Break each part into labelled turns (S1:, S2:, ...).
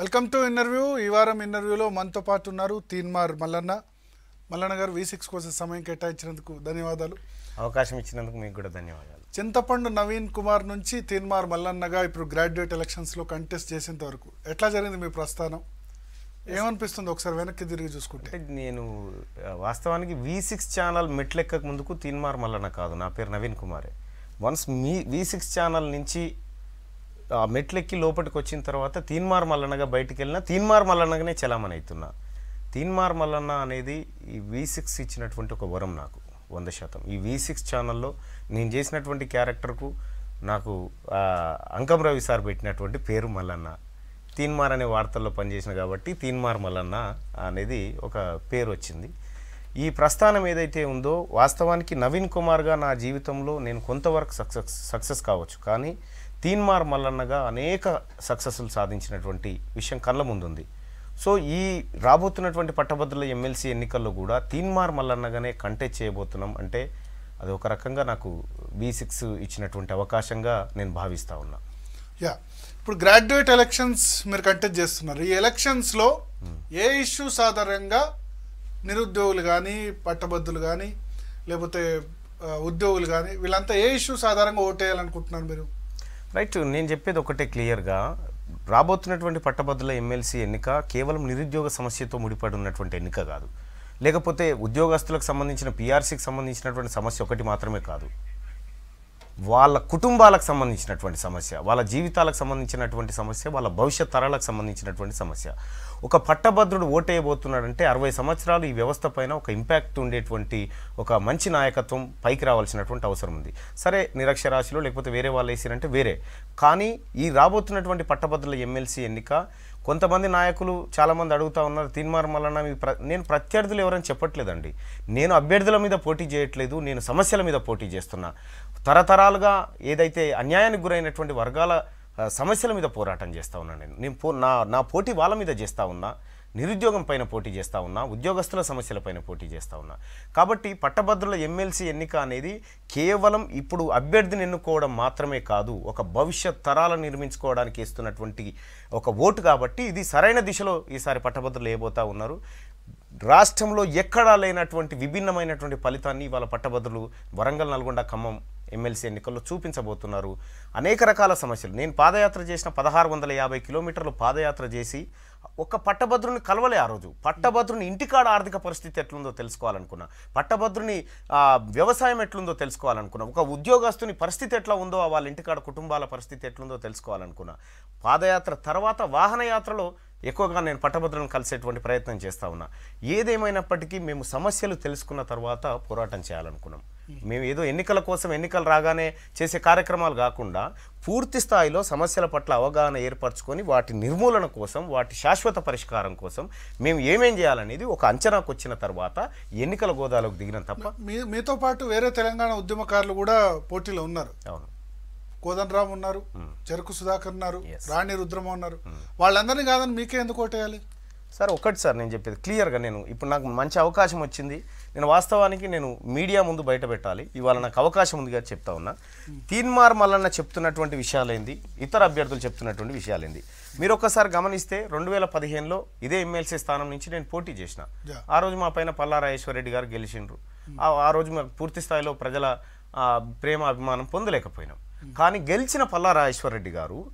S1: Welcome to interview. ఈ వారం ఇంటర్వ్యూలో మనతో పాటు ఉన్నారు తీన్మార్ మల్లన్న. మల్లన్న గారు వి సిక్స్ కోసం సమయం కేటాయించినందుకు ధన్యవాదాలు.
S2: అవకాశం ఇచ్చినందుకు మీకు కూడా ధన్యవాదాలు.
S1: చింతపండు నవీన్ కుమార్ నుంచి తీన్మార్ మల్లన్నగా ఇప్పుడు గ్రాడ్యుయేట్ ఎలక్షన్స్లో కంటెస్ట్ చేసేంత వరకు. ఎట్లా జరిగింది మీ ప్రస్థానం? ఏమనిపిస్తుంది ఒకసారి వెనక్కి తిరిగి చూసుకుంటే?
S2: నేను వాస్తవానికి వి సిక్స్ ఛానల్ మెట్లెక్కక ముందుకు తీన్మార్ మల్లన్న కాదు. నా పేరు నవీన్ కుమారే. వన్స్ మీ వి సిక్స్ ఛానల్ నుంచి ఆ మెట్లెక్కి లోపలికి వచ్చిన తర్వాత తీన్మార్ మల్లన్నగా బయటికి వెళ్ళినా తీన్మార్ మల్లన్నగానే చలామణి అవుతున్నా తీన్మార్ మల్లన్న అనేది ఈ వి సిక్స్ ఇచ్చినటువంటి ఒక వరం నాకు వంద శాతం. ఈ వి సిక్స్ ఛానల్లో నేను చేసినటువంటి క్యారెక్టర్కు నాకు అంకం రవి సార్ పెట్టినటువంటి పేరు మల్లన్న. తీన్మార్ అనే వార్తల్లో పనిచేసిన కాబట్టి తీన్మార్ మల్లన్న అనేది ఒక పేరు వచ్చింది ఈ ప్రస్థానం ఏదైతే ఉందో వాస్తవానికి నవీన్ కుమార్గా నా జీవితంలో నేను కొంతవరకు సక్సెస్ సక్సెస్ కావచ్చు. కానీ తీన్మార్ మల్లన్నగా అనేక సక్సెస్లు సాధించినటువంటి విషయం కళ్ళ ముందుంది. సో ఈ రాబోతున్నటువంటి పట్టభద్రుల ఎమ్మెల్సీ ఎన్నికల్లో కూడా తీన్మార్ మల్లన్నగానే కంటెస్ట్ చేయబోతున్నాం అంటే అది ఒక రకంగా నాకు బీ సిక్స్ ఇచ్చినటువంటి అవకాశంగా నేను భావిస్తూ ఉన్నా.
S1: యా. ఇప్పుడు గ్రాడ్యుయేట్ ఎలక్షన్స్ మీరు కంటెస్ట్ చేస్తున్నారు. ఈ ఎలక్షన్స్లో ఏ ఇష్యూస్ ఆధారంగా నిరుద్యోగులు కానీ పట్టభద్రులు కానీ లేకపోతే ఉద్యోగులు కానీ వీళ్ళంతా ఏ ఇష్యూస్ ఆధారంగా ఓటేయాలనుకుంటున్నారు మీరు?
S2: రైట్ నేను చెప్పేది ఒకటే క్లియర్గా. రాబోతున్నటువంటి పట్టభద్రుల ఎమ్మెల్సీ ఎన్నిక కేవలం నిరుద్యోగ సమస్యతో ముడిపడి ఉన్నటువంటి ఎన్నిక కాదు. లేకపోతే ఉద్యోగస్తులకు సంబంధించిన పీఆర్సీకి సంబంధించినటువంటి సమస్య ఒకటి మాత్రమే కాదు. వాళ్ళ కుటుంబాలకు సంబంధించినటువంటి సమస్య వాళ్ళ జీవితాలకు సంబంధించినటువంటి సమస్య వాళ్ళ భవిష్యత్ తరాలకు సంబంధించినటువంటి సమస్య. ఒక పట్టభద్రుడు ఓటేయబోతున్నాడంటే అరవై సంవత్సరాలు ఈ వ్యవస్థ పైన ఒక ఇంపాక్ట్ ఉండేటువంటి ఒక మంచి నాయకత్వం పైకి రావాల్సినటువంటి అవసరం ఉంది. సరే నిరక్షరాశిలో లేకపోతే వేరే వాళ్ళు వేసిరంటే వేరే. కానీ ఈ రాబోతున్నటువంటి పట్టభద్రుల ఎమ్మెల్సీ ఎన్నిక కొంతమంది నాయకులు చాలామంది అడుగుతా ఉన్నారు తీన్మార్ మీ ప్ర నేను ప్రత్యర్థులు ఎవరని చెప్పట్లేదండి. నేను అభ్యర్థుల మీద పోటీ చేయట్లేదు నేను సమస్యల మీద పోటీ చేస్తున్నా. తరతరాలుగా ఏదైతే అన్యాయానికి గురైనటువంటి వర్గాల సమస్యల మీద పోరాటం చేస్తా ఉన్నాను నేను. నేను పో నా నా పోటీ వాళ్ళ మీద చేస్తా ఉన్నా నిరుద్యోగం పైన పోటీ చేస్తా ఉన్నా ఉద్యోగస్తుల సమస్యల పైన పోటీ చేస్తా ఉన్నా. కాబట్టి పట్టభద్రుల ఎమ్మెల్సీ ఎన్నిక అనేది కేవలం ఇప్పుడు అభ్యర్థిని ఎన్నుకోవడం మాత్రమే కాదు ఒక భవిష్యత్ తరాలను నిర్మించుకోవడానికి ఇస్తున్నటువంటి ఒక ఓటు కాబట్టి ఇది సరైన దిశలో ఈసారి పట్టభద్రులు వేయబోతా ఉన్నారు. రాష్ట్రంలో ఎక్కడా లేనటువంటి విభిన్నమైనటువంటి ఫలితాన్ని ఇవాళ పట్టభద్రులు వరంగల్ నల్గొండ ఖమ్మం ఎమ్మెల్సీ ఎన్నికల్లో చూపించబోతున్నారు. అనేక రకాల సమస్యలు. నేను పాదయాత్ర చేసిన పదహారు వందల యాభై కిలోమీటర్లు పాదయాత్ర చేసి ఒక పట్టభద్రుని కలవలే ఆ రోజు. పట్టభద్రుని ఇంటికాడ ఆర్థిక పరిస్థితి ఎట్లుందో తెలుసుకోవాలనుకున్నా పట్టభద్రుని వ్యవసాయం ఎట్లుందో తెలుసుకోవాలనుకున్నా ఒక ఉద్యోగస్తుని పరిస్థితి ఎట్లా ఉందో వాళ్ళ ఇంటికాడ కుటుంబాల పరిస్థితి ఎట్లుందో తెలుసుకోవాలనుకున్నా పాదయాత్ర తర్వాత వాహనయాత్రలో ఎక్కువగా నేను పట్టభద్రులను కలిసేటువంటి ప్రయత్నం చేస్తా ఉన్నా. ఏదేమైనప్పటికీ మేము సమస్యలు తెలుసుకున్న తర్వాత పోరాటం చేయాలనుకున్నాం. మేము ఏదో ఎన్నికల కోసం ఎన్నికలు రాగానే చేసే కార్యక్రమాలు కాకుండా పూర్తి స్థాయిలో సమస్యల పట్ల అవగాహన ఏర్పరచుకొని వాటి నిర్మూలన కోసం వాటి శాశ్వత పరిష్కారం కోసం మేము ఏమేం చేయాలనేది ఒక అంచనాకు వచ్చిన తర్వాత ఎన్నికల గోదాలోకి దిగిన తప్ప
S1: మీతో పాటు వేరే తెలంగాణ ఉద్యమకారులు కూడా పోటీలో ఉన్నారు.
S2: అవును.
S1: కోదండరామ్ ఉన్నారు చెరుకు సుధాకర్ ఉన్నారు. రాణి రుద్రమ ఉన్నారు. వాళ్ళందరినీ కాదని మీకే ఎందుకు ఓటేయాలి?
S2: సార్ ఒకటి సార్ నేను చెప్పేది క్లియర్గా నేను ఇప్పుడు నాకు మంచి అవకాశం వచ్చింది. నేను వాస్తవానికి నేను మీడియా ముందు బయట పెట్టాలి. ఇవాళ నాకు అవకాశం ఉంది కదా చెప్తా ఉన్నా. తీన్మార్ మల్లన్న చెప్తున్నటువంటి విషయాలేంది? ఇతర అభ్యర్థులు చెప్తున్నటువంటి విషయాలేంది? మీరు ఒక్కసారి గమనిస్తే రెండు వేల పదిహేనులో ఇదే ఎమ్మెల్సీ స్థానం నుంచి నేను పోటీ చేసిన. ఆ రోజు మా పైన పల్లారాజేశ్వర రెడ్డి గారు గెలిచిండ్రు. ఆ- రోజు మాకు పూర్తి స్థాయిలో ప్రజల ప్రేమ అభిమానం పొందలేకపోయినాం. కానీ గెలిచిన పల్లారాజేశ్వర రెడ్డి గారు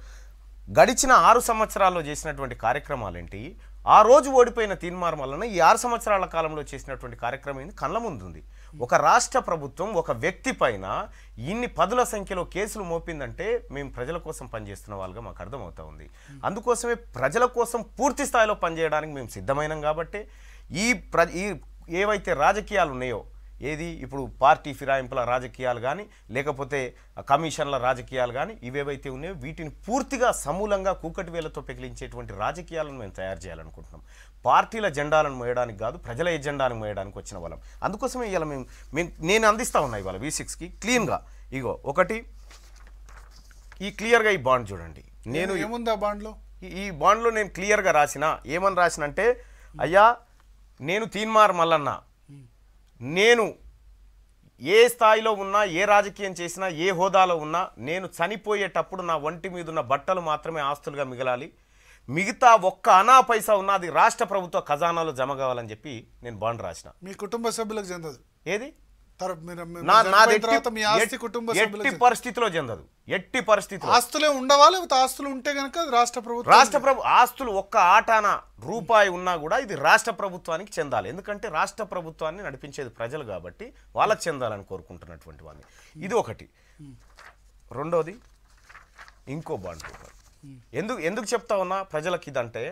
S2: గడిచిన ఆరు సంవత్సరాల్లో చేసినటువంటి కార్యక్రమాలేంటి? ఆ రోజు ఓడిపోయిన తీర్మానం వలన ఈ ఆరు సంవత్సరాల కాలంలో చేసినటువంటి కార్యక్రమం ఏంది? కళ్ళ ముందుంది ఒక రాష్ట్ర ప్రభుత్వం ఒక వ్యక్తి పైన ఇన్ని పదుల సంఖ్యలో కేసులు మోపిందంటే మేము ప్రజల కోసం పనిచేస్తున్న వాళ్ళుగా మాకు అర్థమవుతా ఉంది. అందుకోసమే ప్రజల కోసం పూర్తి స్థాయిలో పనిచేయడానికి మేము సిద్ధమైనాం కాబట్టి ఈ ప్ర ఈ ఏవైతే రాజకీయాలు ఉన్నాయో ఏది? ఇప్పుడు పార్టీ ఫిరాయింపుల రాజకీయాలు కానీ లేకపోతే కమిషన్ల రాజకీయాలు కానీ ఇవేవైతే ఉన్నాయో వీటిని పూర్తిగా సమూలంగా కూకటి వేలతో పెకిలించేటువంటి రాజకీయాలను మేము తయారు చేయాలనుకుంటున్నాం. పార్టీల జెండాలను మోయడానికి కాదు ప్రజల ఎజెండాను మోయడానికి వచ్చిన వాళ్ళం. అందుకోసమే ఇవాళ మేము మేము నేను అందిస్తా ఉన్నా ఇవాళ వి సిక్స్కి క్లీన్గా. ఇగో ఒకటి ఈ క్లియర్గా ఈ బాండ్ చూడండి. నేను
S1: ఏముంది ఆ బాండ్లో?
S2: ఈ- ఈ బాండ్లో నేను క్లియర్గా రాసిన ఏమని రాసినంటే అయ్యా నేను తీన్మార్ మల్లన్న నేను ఏ స్థాయిలో ఉన్నా ఏ రాజకీయం చేసినా ఏ హోదాలో ఉన్నా నేను చనిపోయేటప్పుడు నా ఒంటి మీద ఉన్న బట్టలు మాత్రమే ఆస్తులుగా మిగలాలి. మిగతా ఒక్క అనా పైసా ఉన్నది రాష్ట్ర ప్రభుత్వ ఖజానాలో జమ కావాలని చెప్పి నేను బాండ్ రాసిన.
S1: మీ కుటుంబ సభ్యులకు చెందదు.
S2: ఏది? ఎట్టి-. పరిస్థితిలో చెందదు. ఎట్టి పరిస్థితిలో.
S1: ఆస్తులే ఉండవా లేకపోతే ఆస్తులు ఉంటే గనక రాష్ట్ర ప్రభుత్వం
S2: రాష్ట్ర ప్రభు ఆస్తులు ఒక్క ఆటాన రూపాయి ఉన్నా కూడా ఇది రాష్ట్ర ప్రభుత్వానికి చెందాలి. ఎందుకంటే రాష్ట్ర ప్రభుత్వాన్ని నడిపించేది ప్రజలు కాబట్టి వాళ్ళకి చెందాలని కోరుకుంటున్నటువంటి వాడిని ఇది ఒకటి. రెండోది ఇంకో బాండ్ పేపర్ ఎందుకు ఎందుకు చెప్తా ఉన్నా ప్రజలకి ఇదంటే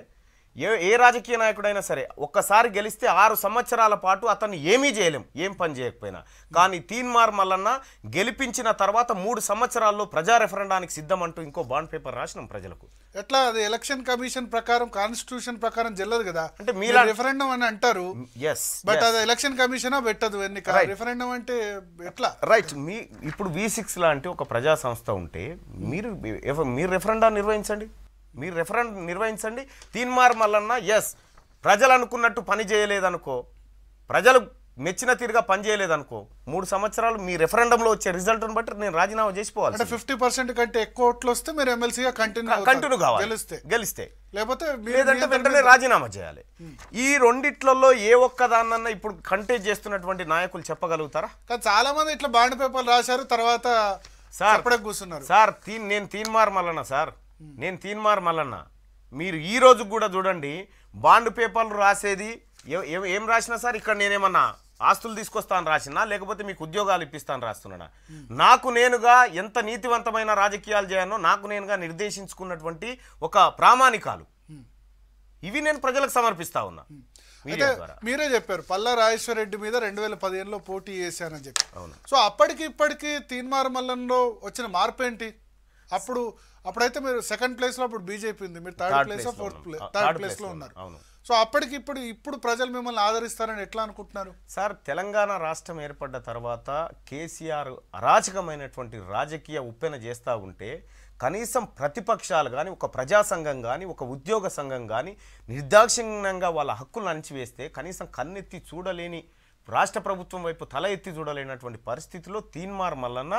S2: ఏ ఏ రాజకీయ నాయకుడైనా సరే ఒక్కసారి గెలిస్తే ఆరు సంవత్సరాల పాటు అతన్ని ఏమీ చేయలేం ఏం పని చేయకపోయినా. కానీ తీన్మార్ మల్లన్న గెలిపించిన తర్వాత మూడు సంవత్సరాల్లో ప్రజా రెఫరెండానికి సిద్ధం అంటూ ఇంకో బాండ్ పేపర్ రాసినాం ప్రజలకు.
S1: ఎట్లా అది ఎలక్షన్ కమిషన్ ప్రకారం కాన్స్టిట్యూషన్ ప్రకారం చెల్లదు కదా.
S2: అంటే మీలా-
S1: రిఫరెండం అని అంటారు.
S2: ఎస్
S1: బట్ అది ఎలక్షన్ కమిషన్ పెట్టదు ఎన్నిక రిఫరెండం అంటే ఎట్లా?
S2: రైట్ మీ ఇప్పుడు వి సిక్స్ లాంటి ఒక ప్రజా సంస్థ ఉంటే మీరు మీరు రెఫరెండా నిర్వహించండి. మీరు రెఫరెండం నిర్వహించండి. తీన్మార్ మల్లన్న ఎస్ ప్రజలు అనుకున్నట్టు పని చేయలేదనుకో ప్రజలు మెచ్చిన తీరుగా పని చేయలేదనుకో మూడు సంవత్సరాలు మీ రెఫరెండంలో వచ్చే రిజల్ట్ని బట్టి నేను రాజీనామా చేసిపోవాలి
S1: అంటే ఫిఫ్టీ పర్సెంట్ కంటే ఎక్కువ ఓట్లు వస్తే మీరు ఎమ్మెల్సీగా కంటిన్యూ
S2: కంటిన్యూ కావాలి.
S1: గెలిస్తే.
S2: గెలిస్తే.
S1: లేకపోతే
S2: లేదంటే వెంటనే రాజీనామా చేయాలి. ఈ రెండిట్లలో ఏ ఒక్కదాన్నన్నా ఇప్పుడు కంటెస్ట్ చేస్తున్నటువంటి నాయకులు చెప్పగలుగుతారా?
S1: కానీ చాలా మంది ఇట్లా బాండ్ పేపర్లు రాశారు తర్వాత
S2: సార్
S1: అప్పుడే కూర్చున్నారు.
S2: సార్ తీన్ నేను తీన్మార్ మల్లన్న సార్. నేను తీన్మార్ మల్లన్న. మీరు ఈ రోజు కూడా చూడండి బాండ్ పేపర్లు రాసేది ఏ- రాసినా సార్ ఇక్కడ నేనేమన్నా ఆస్తులు తీసుకొస్తాను రాసినా లేకపోతే మీకు ఉద్యోగాలు ఇప్పిస్తాను రాస్తున్నానా? నాకు నేనుగా ఎంత నీతివంతమైన రాజకీయాలు చేయాలో నాకు నేనుగా నిర్దేశించుకున్నటువంటి ఒక ప్రామాణికాలు. ఇవి నేను ప్రజలకు సమర్పిస్తా ఉన్నా.
S1: మీరే చెప్పారు పల్లా రాజేశ్వర రెడ్డి మీద రెండు వేల పదిహేనులో పోటీ చేశానని చెప్పి. సో అప్పటికి ఇప్పటికి తీన్మార్ మల్లంలో వచ్చిన మార్పు ఏంటి అప్పుడు అప్పుడైతే మీరు సెకండ్ ప్లేస్లో అప్పుడు బీజేపీ ఉంది మీరు third place fourth. Place third
S2: third
S1: place
S2: place
S1: లో
S2: లో
S1: ఉన్నారు. సో అప్పటికి ఇప్పుడు ఇప్పుడు ప్రజలు మిమ్మల్ని ఆదరిస్తారని ఎట్లా అనుకుంటున్నారు
S2: సార్ తెలంగాణ రాష్ట్రం ఏర్పడ్డ తర్వాత కేసీఆర్ అరాచకమైనటువంటి రాజకీయ ఉప్పెన చేస్తూ ఉంటే కనీసం ప్రతిపక్షాలు కానీ ఒక ప్రజా సంఘం కానీ ఒక ఉద్యోగ సంఘం కానీ నిర్దాక్షిణ్యంగా వాళ్ళ హక్కులను అణిచివేస్తే కనీసం కన్నెత్తి చూడలేని రాష్ట్ర ప్రభుత్వం వైపు తల ఎత్తి చూడలేనటువంటి పరిస్థితిలో తీన్మార్ మల్లన్న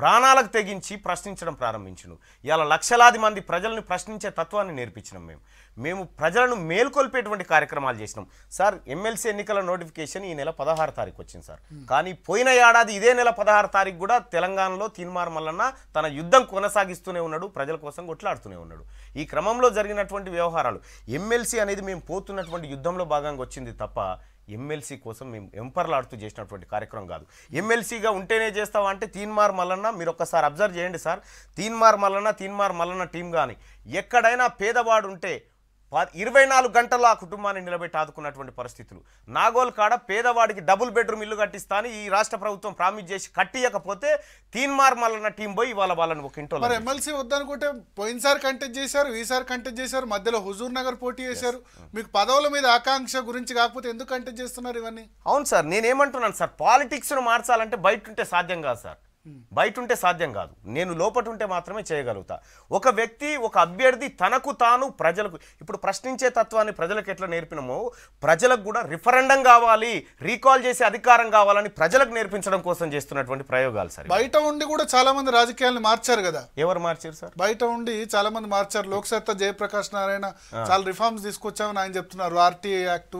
S2: ప్రాణాలకు తెగించి ప్రశ్నించడం ప్రారంభించును. ఇలా లక్షలాది మంది ప్రజల్ని ప్రశ్నించే తత్వాన్ని నేర్పించినాం మేము. మేము ప్రజలను మేల్కొల్పేటువంటి కార్యక్రమాలు చేసినాం. సార్ ఎమ్మెల్సీ ఎన్నికల నోటిఫికేషన్ ఈ నెల పదహారు తారీఖు వచ్చింది సార్. కానీ పోయిన ఏడాది ఇదే నెల పదహారు తారీఖు కూడా తెలంగాణలో తీన్మార్ మల్లన్న తన యుద్ధం కొనసాగిస్తూనే ఉన్నాడు ప్రజల కోసం కొట్లాడుతూనే ఉన్నాడు. ఈ క్రమంలో జరిగినటువంటి వ్యవహారాలు ఎమ్మెల్సీ అనేది మేము పోతున్నటువంటి యుద్ధంలో భాగంగా వచ్చింది తప్ప ఎమ్మెల్సీ కోసం మేము ఎంపర్లాడుతూ చేసినటువంటి కార్యక్రమం కాదు. ఎమ్మెల్సీగా ఉంటేనే చేస్తావా అంటే తీన్మార్ మల్లన్న మీరు ఒక్కసారి అబ్జర్వ్ చేయండి సార్. తీన్మార్ మల్లన్న తీన్మార్ మల్లన్న టీం కానీ ఎక్కడైనా పేదవాడు ఉంటే ఇరవై నాలుగు గంటల్లో ఆ కుటుంబాన్ని నిలబెట్టి ఆదుకున్నటువంటి పరిస్థితులు. నాగోల్ కాడ పేదవాడికి డబుల్ బెడ్రూమ్ ఇల్లు కట్టిస్తా ఈ రాష్ట్ర ప్రభుత్వం ప్రామిస్ చేసి కట్టియకపోతే తీన్మార్ మల్లన్న టీం పోయి ఇవాళ వాళ్ళని ఒక ఇంట్లో
S1: మరి ఎమ్మెల్సీ వద్దనుకుంటే పోయినసారి కంటెస్ట్ చేశారు ఈసారి కంటెస్ట్ చేశారు మధ్యలో హుజూర్ నగర్ పోటీ చేశారు. మీకు పదవుల మీద ఆకాంక్ష గురించి కాకపోతే ఎందుకు కంటెస్ట్ చేస్తున్నారు ఇవన్నీ?
S2: అవును సార్ నేనేమంటున్నాను సార్ పాలిటిక్స్ను మార్చాలంటే బయట ఉంటే సాధ్యం కాదు సార్. బయట ఉంటే సాధ్యం కాదు. నేను లోపట ఉంటే మాత్రమే చేయగలుగుతా. ఒక వ్యక్తి ఒక అభ్యర్థి తనకు తాను ప్రజలకు ఇప్పుడు ప్రశ్నించే తత్వాన్ని ప్రజలకు ఎట్లా నేర్పినమో ప్రజలకు కూడా రిఫరెండం కావాలి రీకాల్ చేసే అధికారం కావాలని ప్రజలకు నేర్పించడం కోసం చేస్తున్నటువంటి ప్రయోగాలు సార్.
S1: బయట ఉండి కూడా చాలా మంది రాజకీయాలను మార్చారు కదా.
S2: ఎవరు మార్చారు సార్?
S1: బయట ఉండి చాలా మంది మార్చారు. లోక్సత్తా జయప్రకాష్ నారాయణ చాలా రిఫార్మ్స్ తీసుకొచ్చామని ఆయన చెప్తున్నారు. ఆర్టీఏ యాక్ట్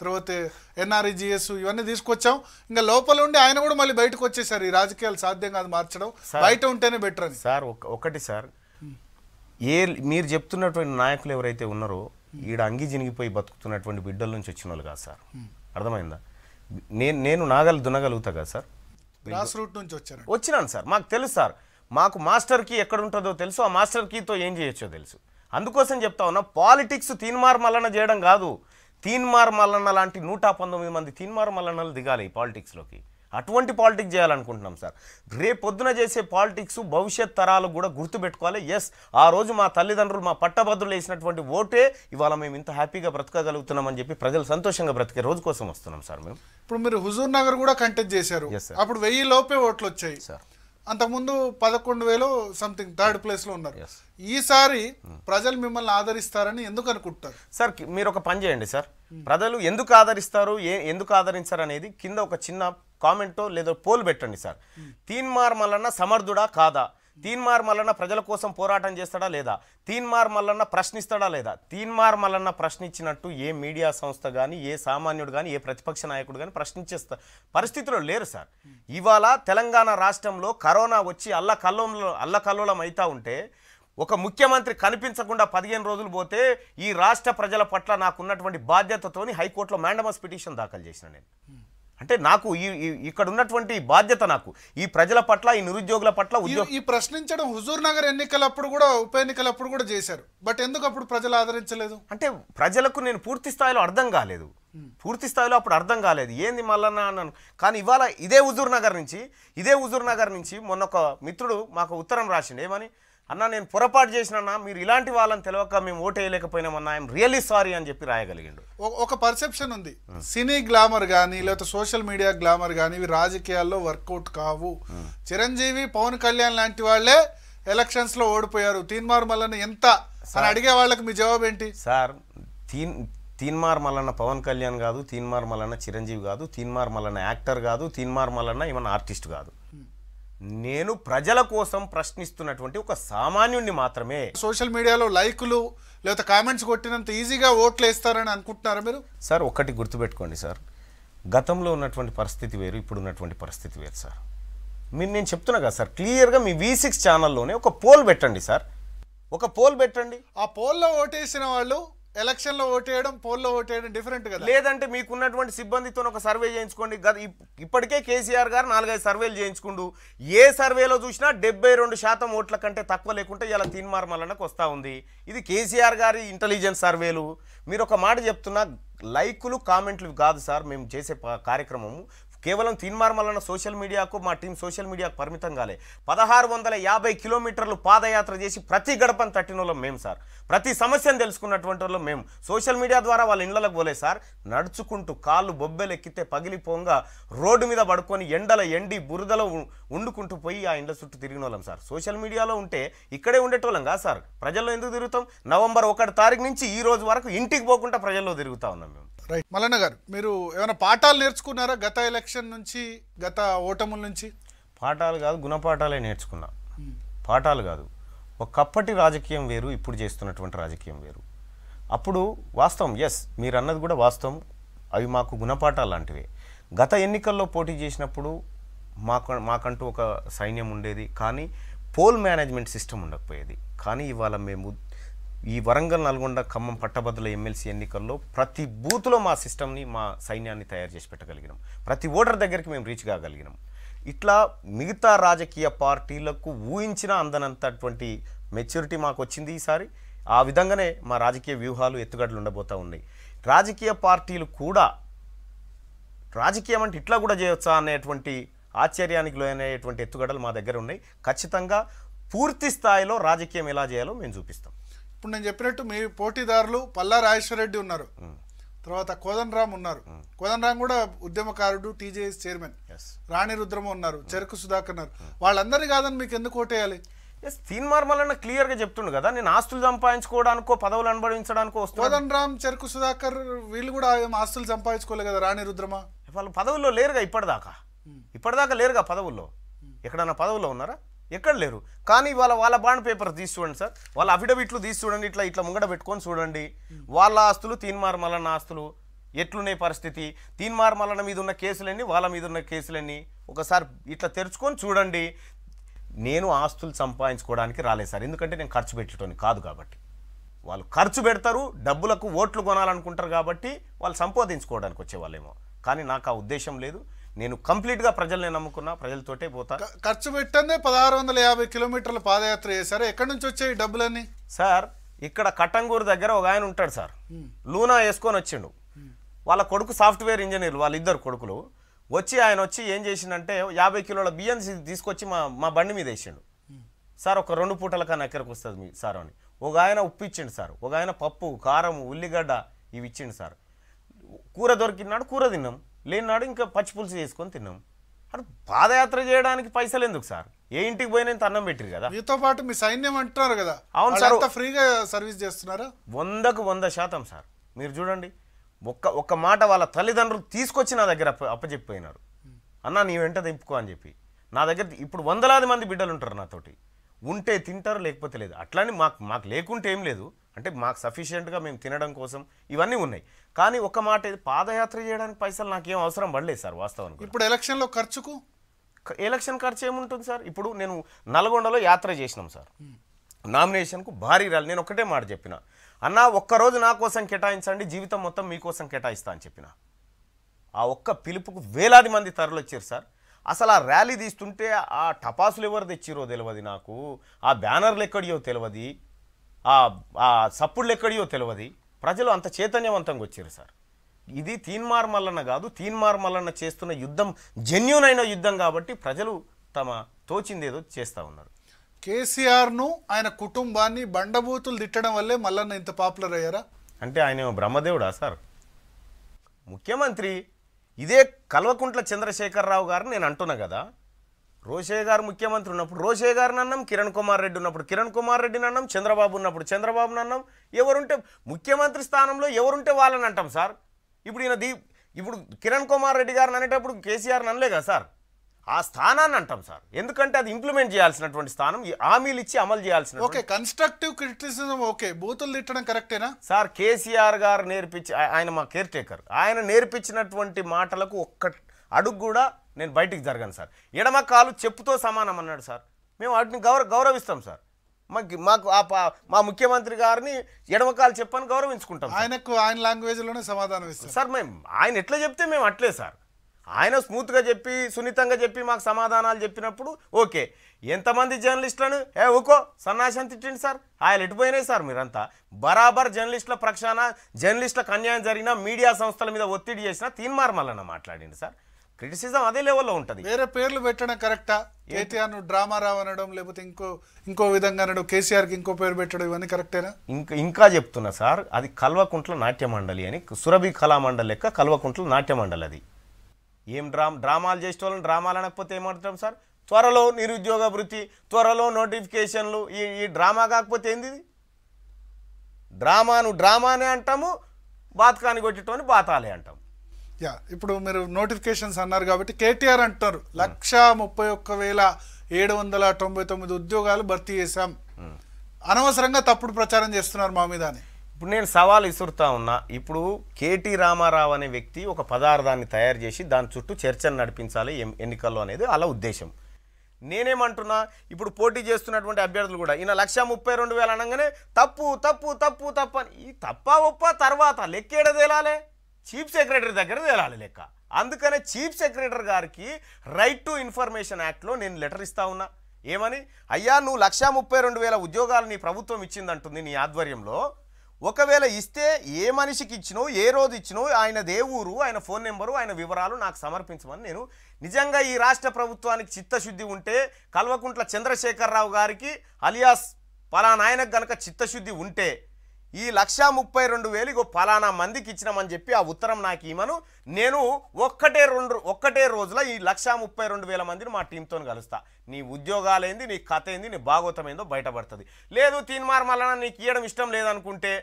S1: తర్వాత ఎన్ఆర్ఈజిఎస్ ఇవన్నీ తీసుకొచ్చాం. ఇంకా లోపల ఉండి ఆయన కూడా మళ్ళీ బయటకు వచ్చేసారు. ఈ రాజకీయాలు సాధ్యం కాదు మార్చడం. బయట ఉంటేనే బెటర్ అని.
S2: సార్ ఒక- ఒకటి సార్. ఏ మీరు చెప్తున్నటువంటి నాయకులు ఎవరైతే ఉన్నారో ఈడ అంగి జినిగిపోయి బతుకుతున్నటువంటి బిడ్డల నుంచి వచ్చిన వాళ్ళు కాదు సార్. అర్థమైందా? నేను నేను నాగలు దునగలుగుతా కదా సార్.
S1: గ్రాస్ రూట్ నుంచి వచ్చారు
S2: వచ్చినాను సార్. మాకు తెలుసు సార్. మాకు మాస్టర్ కీ ఎక్కడ ఉంటుందో తెలుసు. ఆ మాస్టర్ కీతో ఏం చేయొచ్చో తెలుసు. అందుకోసం చెప్తా ఉన్నా పాలిటిక్స్ తీన్మార్ మల్లన్న చేయడం కాదు. తీన్మార్ మల్లన్న లాంటి నూట పంతొమ్మిది మంది తీన్మార్ మల్లన్నలు దిగాలి పాలిటిక్స్లోకి. అటువంటి పాలిటిక్స్ చేయాలనుకుంటున్నాం సార్. రేపొద్దున చేసే పాలిటిక్స్ భవిష్యత్ తరాలకు కూడా గుర్తుపెట్టుకోవాలి ఎస్ ఆ రోజు మా తల్లిదండ్రులు మా పట్టభద్రులు వేసినటువంటి ఓటే ఇవాళ మేము ఇంత హ్యాపీగా బ్రతకగలుగుతున్నామని చెప్పి ప్రజలు సంతోషంగా బ్రతికే రోజు కోసం వస్తున్నాం సార్ మేము.
S1: ఇప్పుడు మీరు హుజూర్ నగర్ కూడా కంటెస్ట్ చేశారు. అప్పుడు వెయ్యి లోపే ఓట్లు వచ్చాయి.
S2: సార్
S1: అంతకుముందు పదకొండు వేలు సంథింగ్ థర్డ్ ప్లేస్లో ఉన్నారు. ఈసారి ప్రజలు మిమ్మల్ని ఆదరిస్తారని ఎందుకు అనుకుంటారు
S2: సార్ మీరు ఒక పని చేయండి సార్. ప్రజలు ఎందుకు ఆదరిస్తారు ఏ ఎందుకు ఆదరించారు అనేది కింద ఒక చిన్న కామెంటో లేదా పోల్ పెట్టండి సార్. తీన్మార్ మల్లన్న సమర్థుడా కాదా? తీన్మార్ మల్లన్న ప్రజల కోసం పోరాటం చేస్తాడా లేదా? తీన్మార్ మల్లన్న ప్రశ్నిస్తాడా లేదా? తీన్మార్ మల్లన్న ప్రశ్నించినట్టు ఏ మీడియా సంస్థ కానీ ఏ సామాన్యుడు కానీ ఏ ప్రతిపక్ష నాయకుడు కానీ ప్రశ్నించే పరిస్థితుల్లో పరిస్థితిలో లేరు సార్. ఇవాళ తెలంగాణ రాష్ట్రంలో కరోనా వచ్చి అల్ల కల్లోంలో అల్ల కల్లోలం అవుతా ఉంటే ఒక ముఖ్యమంత్రి కనిపించకుండా పదిహేను రోజులు పోతే ఈ రాష్ట్ర ప్రజల పట్ల నాకున్నటువంటి బాధ్యతతోని హైకోర్టులో మ్యాండమస్ పిటిషన్ దాఖలు చేసిన నేను. అంటే నాకు ఈ ఇక్కడ ఉన్నటువంటి బాధ్యత నాకు. ఈ ప్రజల పట్ల ఈ నిరుద్యోగుల పట్ల
S1: ఈ-
S2: ఉద్యోగ
S1: ఈ ప్రశ్నించడం హుజూర్ నగర్ ఎన్నికలప్పుడు కూడా ఉప ఎన్నికలప్పుడు కూడా చేశారు. బట్ ఎందుకు అప్పుడు ప్రజలు ఆదరించలేదు?
S2: అంటే ప్రజలకు నేను పూర్తి స్థాయిలో అర్థం కాలేదు. పూర్తి స్థాయిలో అప్పుడు అర్థం కాలేదు. ఏంది మల్లన్న అన్నాను. కానీ ఇవాళ ఇదే హుజూర్ నగర్ నుంచి ఇదే హుజూర్ నగర్ నుంచి మొన్న ఒక మిత్రుడు మాకు ఉత్తరం రాసిండు. ఏమని? అన్న నేను పొరపాటు చేసినన్నా మీరు ఇలాంటి వాళ్ళని తెలియక మేము ఓటు వేయలేకపోయినామన్నా ఐఎమ్ రియల్లీ సారీ అని చెప్పి రాయగలిగిండు.
S1: ఒక- పర్సెప్షన్ ఉంది. సినీ గ్లామర్ కానీ లేకపోతే సోషల్ మీడియా గ్లామర్ కానీ ఇవి రాజకీయాల్లో వర్కౌట్ కావు. చిరంజీవి పవన్ కళ్యాణ్ లాంటి వాళ్ళే ఎలక్షన్స్లో ఓడిపోయారు. తీన్మార్ మల్లన్న ఎంత అని అడిగే వాళ్ళకి మీ జవాబు ఏంటి?
S2: సార్ తీన్ తీన్మార్ మల్లన్న పవన్ కళ్యాణ్ కాదు తీన్మార్ మల్లన్న చిరంజీవి కాదు తీన్మార్ మల్లన్న యాక్టర్ కాదు తీన్మార్ మల్లన్న ఏమన్నా ఆర్టిస్ట్ కాదు. నేను ప్రజల కోసం ప్రశ్నిస్తున్నటువంటి ఒక సామాన్యుణ్ణి మాత్రమే.
S1: సోషల్ మీడియాలో లైకులు లేకపోతే కామెంట్స్ కొట్టినంత ఈజీగా ఓట్లు వేస్తారని అనుకుంటున్నారా మీరు?
S2: సార్ ఒక్కటి గుర్తుపెట్టుకోండి సార్. గతంలో ఉన్నటువంటి పరిస్థితి వేరు ఇప్పుడు ఉన్నటువంటి పరిస్థితి వేరు సార్. మీరు నేను చెప్తున్నా కదా సార్ క్లియర్గా మీ వి సిక్స్ ఛానల్లోనే ఒక పోల్ పెట్టండి సార్. ఒక పోల్ పెట్టండి.
S1: ఆ పోల్లో ఓటేసిన వాళ్ళు ఎలక్షన్లో ఓటేయడం పోల్లో ఓటేయడం డిఫరెంట్ కదా.
S2: లేదంటే మీకున్నటువంటి సిబ్బందితో ఒక సర్వే చేయించుకోండి. గత ఇప్పటికే కేసీఆర్ గారు నాలుగైదు సర్వేలు చేయించుకుండు. ఏ సర్వేలో చూసినా డెబ్బై రెండు శాతం ఓట్ల కంటే తక్కువ లేకుంటే ఇలా తీన్మార్ మల్లనకు వస్తూ ఉంది. ఇది కేసీఆర్ గారి ఇంటెలిజెన్స్ సర్వేలు. మీరు ఒక మాట చెప్తున్నా లైకులు కామెంట్లు కాదు సార్ మేము చేసే కార్యక్రమము. కేవలం తీన్మార్మలన్న సోషల్ మీడియాకు మా టీం సోషల్ మీడియాకు పరిమితం కాలే. పదహారు వందల యాభై కిలోమీటర్లు పాదయాత్ర చేసి ప్రతి గడపను తట్టిన వాళ్ళం మేము సార్. ప్రతి సమస్యను తెలుసుకున్నటువంటి వాళ్ళం మేము సోషల్ మీడియా ద్వారా వాళ్ళ ఇండ్లకు పోలే సార్. నడుచుకుంటూ కాళ్ళు బొబ్బెలు ఎక్కితే పగిలిపోంగా రోడ్డు మీద పడుకొని ఎండల ఎండి బురదలో వండుకుంటూ పోయి ఆ ఇండ్ల చుట్టూ తిరిగిన వాళ్ళం సార్. సోషల్ మీడియాలో ఉంటే ఇక్కడే ఉండేటోళ్ళం కాదు సార్. ప్రజల్లో ఎందుకు తిరుగుతాం? నవంబర్ ఒకటి తారీఖు నుంచి ఈ రోజు వరకు ఇంటికి పోకుండా ప్రజల్లో తిరుగుతూ ఉన్నాం మేము
S1: రైట్. మల్లన్న గారు మీరు ఏమైనా పాఠాలు నేర్చుకున్నారా గత ఎలక్షన్ నుంచి గత ఓటముల నుంచి?
S2: పాఠాలు కాదు గుణపాఠాలే నేర్చుకున్నా. పాఠాలు కాదు. ఒకప్పటి రాజకీయం వేరు ఇప్పుడు చేస్తున్నటువంటి రాజకీయం వేరు. అప్పుడు వాస్తవం ఎస్ మీరు అన్నది కూడా వాస్తవం. అవి మాకు గుణపాఠాలు లాంటివే. గత ఎన్నికల్లో పోటీ చేసినప్పుడు మాకు మాకంటూ ఒక సైన్యం ఉండేది. కానీ పోల్ మేనేజ్మెంట్ సిస్టమ్ ఉండకపోయేది. కానీ ఇవాళ మేము ఈ వరంగల్ నల్గొండ ఖమ్మం పట్టభద్రుల ఎమ్మెల్సీ ఎన్నికల్లో ప్రతి బూత్లో మా సిస్టమ్ని మా సైన్యాన్ని తయారు చేసి పెట్టగలిగినాం. ప్రతి ఓటర్ దగ్గరికి మేము రీచ్ కాగలిగినాం. ఇట్లా మిగతా రాజకీయ పార్టీలకు ఊహించిన అందనంతటువంటి మెచ్యూరిటీ మాకు వచ్చింది ఈసారి. ఆ విధంగానే మా రాజకీయ వ్యూహాలు ఎత్తుగడలు ఉండబోతూ ఉన్నాయి. రాజకీయ పార్టీలు కూడా రాజకీయం అంటే ఇట్లా కూడా చేయొచ్చా అనేటువంటి ఆశ్చర్యానికి లోనయ్యేటువంటి ఎత్తుగడలు మా దగ్గర ఉన్నాయి. ఖచ్చితంగా పూర్తి స్థాయిలో రాజకీయం ఎలా చేయాలో మేము చూపిస్తాం.
S1: ఇప్పుడు నేను చెప్పినట్టు మీ పోటీదారులు పల్లా రాజేశ్వర రెడ్డి ఉన్నారు తర్వాత కోదన్ రామ్ ఉన్నారు. కోదన్ రామ్ కూడా ఉద్యమకారుడు టీజేఎస్ చైర్మన్.
S2: ఎస్
S1: రాణి రుద్రమ ఉన్నారు చెరుకు సుధాకర్ ఉన్నారు. వాళ్ళందరి కాదని మీకు ఎందుకు ఓటేయాలి
S2: ఎస్ తీన్మార్ మల్లన్న క్లియర్గా చెప్తుండు కదా నేను ఆస్తులు సంపాదించుకోవడానికో పదవులు అనుభవించడానికో
S1: రామ్ చెరుకు సుధాకర్ వీళ్ళు కూడా ఆస్తులు సంపాదించుకోలేదు కదా రాణి రుద్రమ?
S2: వాళ్ళు పదవుల్లో లేరుగా ఇప్పటిదాకా. ఇప్పటిదాకా లేరుగా పదవుల్లో. ఎక్కడన్నా పదవుల్లో ఉన్నారా? ఎక్కడ లేరు. కానీ వాళ్ళ వాళ్ళ బాండ్ పేపర్ తీసి చూడండి సార్. వాళ్ళ అఫిడవిట్లు తీసి చూడండి. ఇట్లా ఇట్లా ముంగడ పెట్టుకొని చూడండి. వాళ్ళ ఆస్తులు తీన్మార్ మలన్న ఆస్తులు ఎట్లున్నాయి పరిస్థితి? తీన్మార్ మలన్న మీద ఉన్న కేసులన్నీ? వాళ్ళ మీద ఉన్న కేసులన్నీ? ఒకసారి ఇట్లా తెరుచుకొని చూడండి. నేను ఆస్తులు సంపాదించుకోవడానికి రాలేదు సార్. ఎందుకంటే నేను ఖర్చు పెట్టేటోని కాదు కాబట్టి. వాళ్ళు ఖర్చు పెడతారు డబ్బులకు ఓట్లు కొనాలనుకుంటారు కాబట్టి వాళ్ళు సంపాదించుకోవడానికి వచ్చేవాళ్ళేమో. కానీ నాకు ఆ ఉద్దేశం లేదు. నేను కంప్లీట్గా ప్రజల్ని నమ్ముకున్నా ప్రజలతోటే పోతా.
S1: ఖర్చు పెట్టందే పదహారు వందల యాభై కిలోమీటర్ల పాదయాత్ర చేశారు? ఎక్కడి నుంచి వచ్చాయి డబ్బులన్నీ?
S2: సార్ ఇక్కడ కట్టంగూరు దగ్గర ఒక ఆయన ఉంటాడు సార్. లూనా వేసుకొని వచ్చిండు. వాళ్ళ కొడుకు సాఫ్ట్వేర్ ఇంజనీర్ వాళ్ళిద్దరు కొడుకులు. వచ్చి ఆయన వచ్చి ఏం చేసిండంటే యాభై కిలోల బియ్యం తీసుకొచ్చి మా మా బండి మీద వేసిండు. సార్ ఒక రెండు పూటల కన్నా ఎక్కడికి వస్తుంది మీ సార్ అని. ఒక ఆయన ఉప్పు ఇచ్చిండు సార్. ఒక ఆయన పప్పు కారం ఉల్లిగడ్డ ఇవి ఇచ్చిండు సార్. కూర దొరికినాడు కూర తిన్నాం. లేనినాడు ఇంకా పచ్చి పులుసు చేసుకొని తిన్నాం. అటు పాదయాత్ర చేయడానికి పైసలు ఎందుకు సార్? ఏ ఇంటికి పోయినా అన్నం పెట్టిరు కదా.
S1: మీతో పాటు మీ సైన్యం అంటున్నారు కదా.
S2: అవును సార్.
S1: ఫ్రీగా సర్వీస్ చేస్తున్నారా?
S2: వందకు వంద శాతం సార్. మీరు చూడండి ఒక్క ఒక్క మాట వాళ్ళ తల్లిదండ్రులు తీసుకొచ్చి నా దగ్గర అప్ప అప్పచెప్పిపోయినారు. అన్న నీ వెంట దింపుకో అని చెప్పి. నా దగ్గర ఇప్పుడు వందలాది మంది బిడ్డలు ఉంటారు నాతోటి. ఉంటే తింటారు లేకపోతే లేదు. అట్లాని మాకు మాకు లేకుంటే ఏం లేదు. అంటే మాకు సఫిషియెంట్గా మేము తినడం కోసం ఇవన్నీ ఉన్నాయి. కానీ ఒక మాట పాదయాత్ర చేయడానికి పైసలు నాకేం అవసరం పడలేదు సార్ వాస్తవానికి.
S1: ఇప్పుడు ఎలక్షన్లో ఖర్చుకు?
S2: ఎలక్షన్ ఖర్చు ఏముంటుంది సార్? ఇప్పుడు నేను నల్గొండలో యాత్ర చేసినాం సార్. నామినేషన్కు భారీ ర్యాలీ. నేను ఒకటే మాట చెప్పిన. అన్న ఒక్కరోజు నా కోసం కేటాయించండి జీవితం మొత్తం మీకోసం కేటాయిస్తా అని చెప్పిన. ఆ ఒక్క పిలుపుకు వేలాది మంది తరలొచ్చారు సార్. అసలు ఆ ర్యాలీ తీస్తుంటే ఆ టపాసులు ఎవరు తెచ్చిరో తెలియదు నాకు. ఆ బ్యానర్లు ఎక్కడియో తెలియదు ఆ సప్పుళ్ళు ఎక్కడియో తెలియదు ప్రజలు అంత చైతన్యవంతంగా వచ్చారు సార్. ఇది తీన్మార్ మల్లన్న కాదు తీన్మార్ మల్లన్న చేస్తున్న యుద్ధం జెన్యున్ అయిన యుద్ధం కాబట్టి ప్రజలు తమ తోచిందేదో చేస్తూ ఉన్నారు.
S1: కేసీఆర్ను ఆయన కుటుంబాన్ని బండబూతులు తిట్టడం వల్లే మల్లన్న ఇంత పాపులర్ అయ్యారా?
S2: అంటే ఆయన బ్రహ్మదేవుడా సార్? ముఖ్యమంత్రి ఇదే కల్వకుంట్ల చంద్రశేఖరరావు గారు నేను అంటున్నా కదా రోషయ్య గారు ముఖ్యమంత్రి ఉన్నప్పుడు రోషయ్య గారిని అన్నాం కిరణ్ కుమార్ రెడ్డి ఉన్నప్పుడు. కిరణ్ కుమార్ రెడ్డిని అన్నాం చంద్రబాబు ఉన్నప్పుడు. చంద్రబాబుని అన్నాం ఎవరుంటే ముఖ్యమంత్రి స్థానంలో ఎవరుంటే వాళ్ళని అంటాం సార్. ఇప్పుడు ఈయన దీ ఇప్పుడు కిరణ్ కుమార్ రెడ్డి గారిని అనేటప్పుడు కేసీఆర్ని అనలే కదా సార్. ఆ స్థానాన్ని అంటాం సార్. ఎందుకంటే అది ఇంప్లిమెంట్ చేయాల్సినటువంటి స్థానం హామీలు ఇచ్చి అమలు చేయాల్సిన
S1: ఓకే కన్స్ట్రక్టివ్ క్రిటిసిజం ఓకే. బూతులు తిట్టడం కరెక్టేనా?
S2: సార్ కేసీఆర్ గారు నేర్పించి ఆయన మా కేర్ టేకర్ ఆయన నేర్పించినటువంటి మాటలకు ఒక్క అడుగు కూడా నేను బయటికి జరగను సార్. ఎడమ కాలు చెప్పుతో సమానం అన్నాడు సార్. మేము వాటిని గౌరవ గౌరవిస్తాం సార్. మాకు మాకు మా ముఖ్యమంత్రి గారిని ఎడమ కాలు చెప్పని గౌరవించుకుంటాం.
S1: ఆయనకు ఆయన లాంగ్వేజ్లోనే సమాధానం ఇస్తారు.
S2: సార్ మేము ఆయన ఎట్లా చెప్తే మేము అట్లే సార్. ఆయన స్మూత్గా చెప్పి సున్నితంగా చెప్పి మాకు సమాధానాలు చెప్పినప్పుడు ఓకే. ఎంతమంది జర్నలిస్టులను? ఏ ఊకో సన్నాసం తిట్టండి సార్. ఆయన ఎటుపోయినాయి సార్ మీరంతా? బరాబర్ జర్నలిస్టుల ప్రక్షాళన జర్నలిస్టులకు అన్యాయం జరిగినా మీడియా సంస్థల మీద ఒత్తిడి చేసినా తీన్మార్ మల్లన్న మాట్లాడింది సార్. క్రిటిసిజం అదే లెవెల్లో ఉంటుంది.
S1: వేరే పేర్లు పెట్టడం కరెక్టా? కేటీఆర్ను డ్రామా రావు అనడం లేకపోతే ఇంకో ఇంకో విధంగా అనడం కేసీఆర్కి ఇంకో పేరు పెట్టడం ఇవన్నీ కరెక్టేనా
S2: ఇంకా ఇంకా చెప్తున్నా సార్ అది కల్వకుంట్ల నాట్య మండలి అని సురభి కళామండలి లెక్క కల్వకుంట్ల నాట్య మండలి అది. ఏం డ్రామ్ డ్రామాలు చేసే వాళ్ళని డ్రామాలు అనకపోతే ఏమంటాం సార్? త్వరలో నిరుద్యోగ వృత్తి త్వరలో నోటిఫికేషన్లు ఈ ఈ డ్రామా కాకపోతే ఏంది? డ్రామాను డ్రామానే అంటాము బాతకాని కొట్టేటోని బాతాలే అంటాం
S1: యా ఇప్పుడు మీరు నోటిఫికేషన్స్ అన్నారు కాబట్టి కేటీఆర్ అంటున్నారు లక్ష ముప్పై ఒక్క వేల ఏడు వందల తొంభై తొమ్మిది ఉద్యోగాలు భర్తీ చేశాం. అనవసరంగా తప్పుడు ప్రచారం చేస్తున్నారు మా మీద అని
S2: ఇప్పుడు నేను సవాల్ ఇసురుతా ఉన్నా ఇప్పుడు కేటీ రామారావు అనే వ్యక్తి ఒక పదార్థాన్ని తయారు చేసి దాని చుట్టూ చర్చను నడిపించాలి ఎన్నికల్లో అనేది అలా ఉద్దేశం. నేనేమంటున్నా ఇప్పుడు పోటీ చేస్తున్నటువంటి అభ్యర్థులు కూడా ఈయన లక్ష ముప్పై రెండు వేలు అనగానే తప్పు తప్పు తప్పు తప్పు అని ఈ తప్ప ఒప్ప తర్వాత లెక్కేడ తేలాలే? చీఫ్ సెక్రటరీ దగ్గర తేలాలి లెక్క. అందుకనే చీఫ్ సెక్రటరీ గారికి రైట్ టు ఇన్ఫర్మేషన్ యాక్ట్లో నేను లెటర్ ఇస్తా ఉన్నా. ఏమని? అయ్యా నువ్వు లక్షా ముప్పై రెండు వేల ఉద్యోగాలు నీ ప్రభుత్వం ఇచ్చిందంటుంది నీ ఆధ్వర్యంలో. ఒకవేళ ఇస్తే ఏ మనిషికి ఇచ్చినో ఏ రోజు ఇచ్చినో ఆయన దేవూరు ఆయన ఫోన్ నెంబరు ఆయన వివరాలు నాకు సమర్పించమని నేను నిజంగా ఈ రాష్ట్ర ప్రభుత్వానికి చిత్తశుద్ధి ఉంటే కల్వకుంట్ల చంద్రశేఖరరావు గారికి అలియాస్ పలానాయనకు గనక చిత్తశుద్ధి ఉంటే ఈ లక్షా ముప్పై రెండు వేలు ఇగో పలానా మందికి ఇచ్చినామని చెప్పి ఆ ఉత్తరం నాకు ఇమ్మను నేను ఒక్కటే రెండు ఒక్కటే రోజుల ఈ లక్షా ముప్పై రెండు వేల మందిని మా టీంతో కలుస్తా. నీ ఉద్యోగాలేంది నీ కథ ఏంది నీ భాగోతం ఏందో బయటపడుతుంది. లేదు తీన్మార్ మల్లన నీకు ఇవ్వడం ఇష్టం లేదనుకుంటే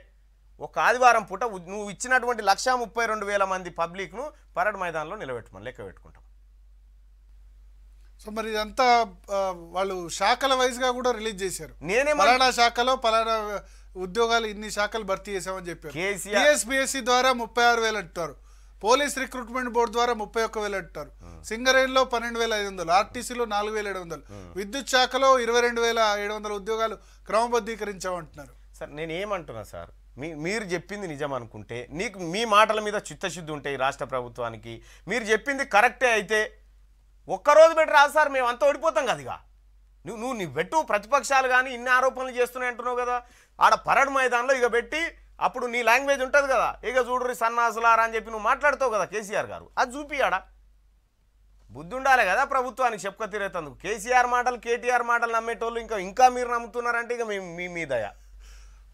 S2: ఒక ఆదివారం పూట నువ్వు ఇచ్చినటువంటి లక్షా ముప్పై రెండు వేల మంది పబ్లిక్ను పరడ్ మైదానంలో నిలబెట్టమని లెక్క పెట్టుకుంటాం.
S1: సో మరి ఇదంతా వాళ్ళు శాఖల వైజ్గా కూడా రిలీజ్ చేశారు.
S2: నేనే
S1: పలానా శాఖలో పలానా ఉద్యోగాలు ఇన్ని శాఖలు భర్తీ చేశామని చెప్పారు. టీఎస్బిఎస్సి ద్వారా ముప్పై ఆరు వేలు అంటారు పోలీస్ రిక్రూట్మెంట్ బోర్డు ద్వారా ముప్పై ఒక్క వేలు అంటారు సింగరేణిలో పన్నెండు వేల ఐదు వందలు ఆర్టీసీలో నాలుగు వేల ఏడు వందలు విద్యుత్ శాఖలో ఇరవై రెండు వేల ఏడు వందల ఉద్యోగాలు క్రమబద్ధీకరించామంటున్నారు.
S2: సార్ నేను ఏమంటున్నా సార్ మీ మీరు చెప్పింది నిజం అనుకుంటే నీకు మీ మాటల మీద చిత్తశుద్ధి ఉంటే ఈ రాష్ట్ర ప్రభుత్వానికి మీరు చెప్పింది కరెక్టే అయితే ఒక్కరోజు పెట్టి రాదు సార్ మేము అంతా ఓడిపోతాం కదా ఇక నువ్వు నువ్వు నీ పెట్టు ప్రతిపక్షాలు కానీ ఇన్ని ఆరోపణలు చేస్తున్నాయి అంటున్నావు కదా ఆడ పరడ్ మైదానంలో ఇక పెట్టి అప్పుడు నీ లాంగ్వేజ్ ఉంటుంది కదా. ఇక చూడరు సన్నాసులారా అని చెప్పి నువ్వు మాట్లాడుతావు కదా కేసీఆర్ గారు. అది చూపి ఆడ. బుద్ధి ఉండాలి కదా ప్రభుత్వానికి చెప్పుక తిరేతందుకు. కేసీఆర్ మాటలు కేటీఆర్ మాటలు నమ్మేటోళ్ళు ఇంకా ఇంకా మీరు నమ్ముతున్నారంటే ఇక మీ మీ మీ దయ.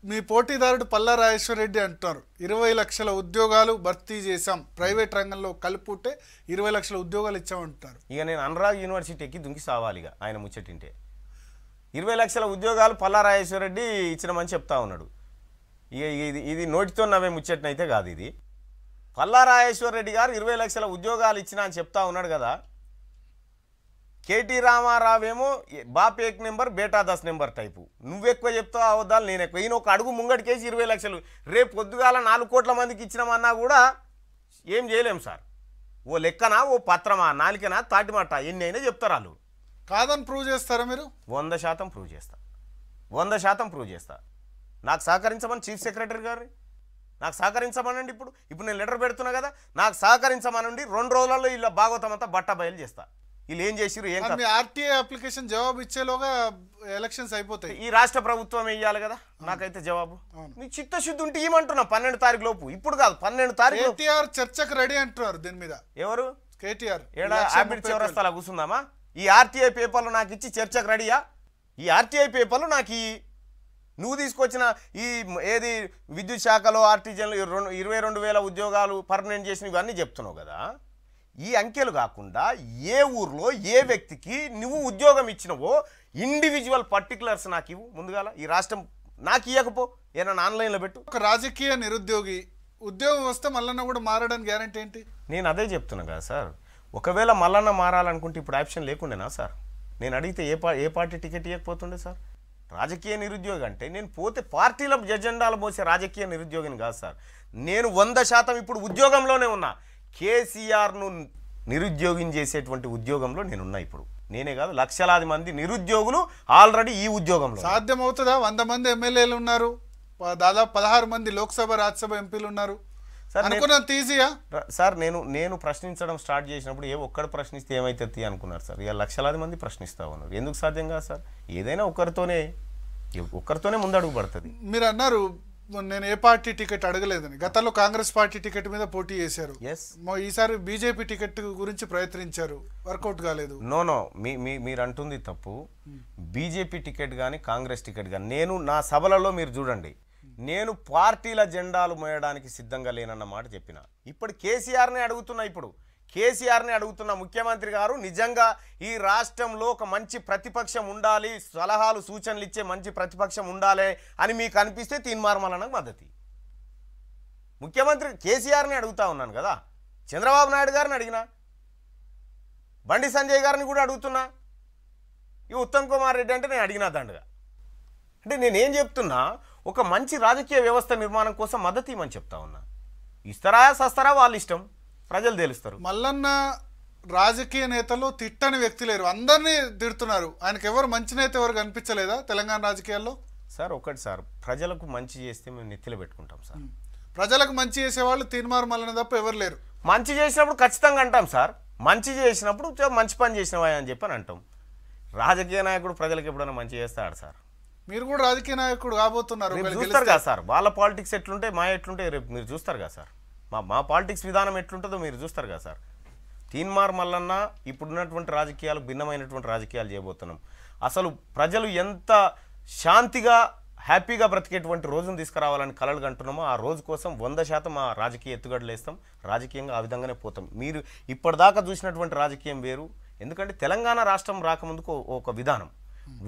S1: మీ పోటీదారుడు పల్లా రాజేశ్వర రెడ్డి అంటున్నారు. ఇరవై లక్షల ఉద్యోగాలు భర్తీ చేశాం. ప్రైవేట్ రంగంలో కలుపుకుంటే ఇరవై లక్షల ఉద్యోగాలు ఇచ్చామంటున్నారు.
S2: ఇక నేను అనురాగ్ యూనివర్సిటీకి దుంకి సావాలి ఇక ఆయన ముచ్చటింటే. ఇరవై లక్షల ఉద్యోగాలు పల్లారాజేశ్వర రెడ్డి ఇచ్చినామని చెప్తా ఉన్నాడు. ఇక ఇది ఇది నోటితో నవ్వే ముచ్చటనైతే కాదు ఇది. పల్లారాజేశ్వర రెడ్డి గారు ఇరవై లక్షల ఉద్యోగాలు ఇచ్చిన అని చెప్తా ఉన్నాడు కదా. కేటీ రామారావు ఏమో బాప్ ఏక్ నెంబర్ బేటా దస్ నెంబర్ టైపు. నువ్వెక్కువ చెప్తావు అవద్దాలు నేను ఎక్కువ ఈయన ఒక అడుగు ముంగడికేసి ఇరవై లక్షలు రేపు పొద్దుగాల నాలుగు కోట్ల మందికి ఇచ్చినామన్నా కూడా ఏం చేయలేం సార్. ఓ లెక్కనా ఓ పత్రమా నాలికనా తాటిమాట ఎన్ని అయినా చెప్తారు వాళ్ళు.
S1: కాదని ప్రూవ్ చేస్తారా మీరు?
S2: వంద శాతం ప్రూవ్ చేస్తా. వంద శాతం ప్రూవ్ చేస్తా. నాకు సహకరించమని చీఫ్ సెక్రటరీ గారిని నాకు సహకరించమనండి ఇప్పుడు? ఇప్పుడు నేను లెటర్ పెడుతున్నా కదా నాకు సహకరించమనండి. రెండు రోజులలో ఇలా భాగవతం అంతా బట్ట బయలు చేస్తా. వీళ్ళు ఏం చేసిరు ఏం
S1: ఆర్టీఐ అప్లికేషన్ జవాబు ఇచ్చేలోగా ఎలక్షన్స్ అయిపోతాయి.
S2: ఈ రాష్ట్ర ప్రభుత్వం వేయాలి కదా నాకైతే జవాబు. నీ చిత్తశుద్ధి ఉంటే ఏమంటున్నా పన్నెండు తారీఖు లోపు. ఇప్పుడు కాదు పన్నెండు తారీఖు
S1: చర్చకు రెడీ అంటున్నారు దీని మీద.
S2: ఎవరు?
S1: కేటీఆర్
S2: ఏడా? హ్యాబిట్ కూర్చుందామా? ఈ ఆర్టీఐ పేపర్లు నాకు ఇచ్చి చర్చకు రెడీయా? ఈ ఆర్టీఐ పేపర్లు నాకు ఈ నువ్వు తీసుకొచ్చిన ఈ ఏది విద్యుత్ శాఖలో ఆర్టీజన్లు రెండు ఇరవై రెండు వేల ఉద్యోగాలు పర్మనెంట్ చేసిన ఇవన్నీ చెప్తున్నావు కదా? ఈ అంకెలు కాకుండా ఏ ఊర్లో ఏ వ్యక్తికి నువ్వు ఉద్యోగం ఇచ్చినవో ఇండివిజువల్ పర్టికులర్స్ నాకు ఇవ్వు. ముందుగాల ఈ రాష్ట్రం నాకు ఇవ్వకపో ఏమన్నా ఆన్లైన్లో పెట్టు.
S1: ఒక రాజకీయ నిరుద్యోగి ఉద్యోగం వస్తే మళ్ళీ కూడా మారడానికి గ్యారంటీ ఏంటి?
S2: నేను అదే చెప్తున్నా కదా సార్. ఒకవేళ మల్లన్న మారాలనుకుంటే ఇప్పుడు ఆప్షన్ లేకుండేనా సార్? నేను అడిగితే ఏ పా ఏ పార్టీ టికెట్ ఇవ్వకపోతుండే సార్? రాజకీయ నిరుద్యోగి అంటే నేను పోతే పార్టీల ఎజెండాలు మోసే రాజకీయ నిరుద్యోగిని కాదు సార్. నేను వంద శాతం ఇప్పుడు ఉద్యోగంలోనే ఉన్నా. కేసీఆర్ను నిరుద్యోగం చేసేటువంటి ఉద్యోగంలో నేనున్నా ఇప్పుడు. నేనే కాదు లక్షలాది మంది నిరుద్యోగులు ఆల్రెడీ ఈ ఉద్యోగంలో.
S1: సాధ్యం అవుతుందా వంద మంది ఎమ్మెల్యేలు ఉన్నారు. దాదాపు పదహారు మంది లోక్సభ రాజ్యసభ ఎంపీలు ఉన్నారు. అనుకున్నంత ఈజీయా
S2: ర- సార్ నేను నేను ప్రశ్నించడం స్టార్ట్ చేసినప్పుడు ఏ ఒక్కడు ప్రశ్నిస్తే ఏమైతుంది అనుకున్నారు సార్? ఇక లక్షలాది మంది ప్రశ్నిస్తా ఉన్నారు. ఎందుకు సాధ్యం కాదు సార్? ఏదైనా ఒక్కరితోనే ఎ- ఒక్కరితోనే ముందడుగు పడుతుంది.
S1: మీరు అన్నారు నేను ఏ పార్టీ టికెట్ అడగలేదని. గతంలో కాంగ్రెస్ పార్టీ టికెట్ మీద పోటీ చేశారు. ఈసారి బీజేపీ టికెట్ గురించి ప్రయత్నించారు. వర్కౌట్ కాలేదు.
S2: నో నో మీ మీ మీరు అంటుంది తప్పు బీజేపీ టికెట్ కానీ కాంగ్రెస్ టికెట్ కానీ నేను నా సభలలో మీరు చూడండి. నేను పార్టీల జెండాలు మోయడానికి సిద్ధంగా లేనన్న మాట చెప్పిన. ఇప్పుడు కేసీఆర్ని అడుగుతున్నా ఇప్పుడు. కేసీఆర్ని అడుగుతున్న ముఖ్యమంత్రి గారు నిజంగా ఈ రాష్ట్రంలో ఒక మంచి ప్రతిపక్షం ఉండాలి సలహాలు సూచనలు ఇచ్చే మంచి ప్రతిపక్షం ఉండాలి అని మీకు అనిపిస్తే తీన్మార్మలనకు మద్దతి ముఖ్యమంత్రి కేసీఆర్ని అడుగుతా ఉన్నాను కదా. చంద్రబాబు నాయుడు గారిని అడిగినా. బండి సంజయ్ గారిని కూడా అడుగుతున్నా. ఈ ఉత్తమ్ కుమార్ రెడ్డి అంటే నేను అడిగినా దండగా. అంటే నేనేం చెప్తున్నా ఒక మంచి రాజకీయ వ్యవస్థ నిర్మాణం కోసం మద్దతు ఇవ్వమని చెప్తా ఉన్నా. ఇస్తారా సస్తారా వాళ్ళ ఇష్టం? ప్రజలు తెలుస్తారు.
S1: మల్లన్న రాజకీయ నేతలు తిట్టని వ్యక్తి లేరు. అందరినీ తిడుతున్నారు. ఆయనకి ఎవరు మంచి నేత ఎవరు కనిపించలేదా తెలంగాణ రాజకీయాల్లో?
S2: సార్ ఒకటి సార్ ప్రజలకు మంచి చేస్తే మేము నెత్తిలో పెట్టుకుంటాం సార్.
S1: ప్రజలకు మంచి చేసేవాళ్ళు తీర్మార్ మల్లన్న తప్ప ఎవరు లేరు.
S2: మంచి చేసినప్పుడు ఖచ్చితంగా అంటాం సార్. మంచి చేసినప్పుడు "చే, మంచి పని చేసినవా అని చెప్పని అంటాం. రాజకీయ నాయకుడు ప్రజలకు ఎప్పుడైనా మంచి చేస్తాడు సార్?
S1: మీరు కూడా రాజకీయ నాయకుడు కాబోతున్నారు
S2: చూస్తారు. కదా సార్. వాళ్ళ పాలిటిక్స్ ఎట్లుంటే మా ఎట్లుంటే రేపు మీరు చూస్తారు కదా సార్. మా మా పాలిటిక్స్ విధానం ఎట్లుంటుందో మీరు చూస్తారు కదా సార్. తీన్మార్ మల్లన్న ఇప్పుడున్నటువంటి రాజకీయాలు భిన్నమైనటువంటి రాజకీయాలు చేయబోతున్నాం. అసలు ప్రజలు ఎంత శాంతిగా హ్యాపీగా బ్రతికేటువంటి రోజును తీసుకురావాలని కలలు కంటున్నామో ఆ రోజు కోసం వంద శాతం ఆ రాజకీయ ఎత్తుగడలు వేస్తాం. రాజకీయంగా ఆ విధంగానే పోతాం. మీరు ఇప్పటిదాకా చూసినటువంటి రాజకీయం వేరు. ఎందుకంటే తెలంగాణ రాష్ట్రం రాకముందుకు ఒక విధానం.